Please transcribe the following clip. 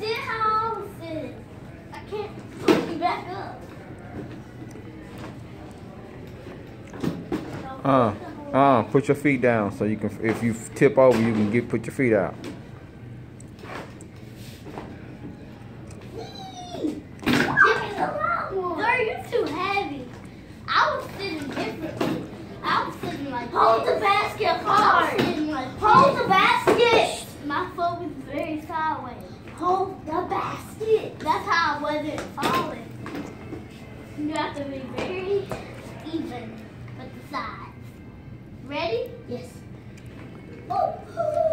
Sit how I was sitting. I can't push you back up. Uh, uh, put your feet down so you can. If you tip over, you can get put your feet out. Sir, you're too heavy. wasn't falling. You have to be very even with the sides. Ready? Yes. Oh.